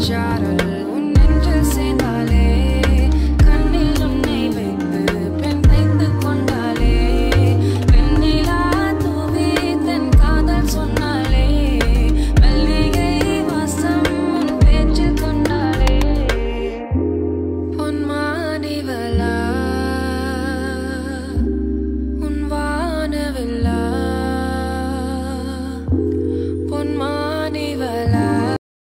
try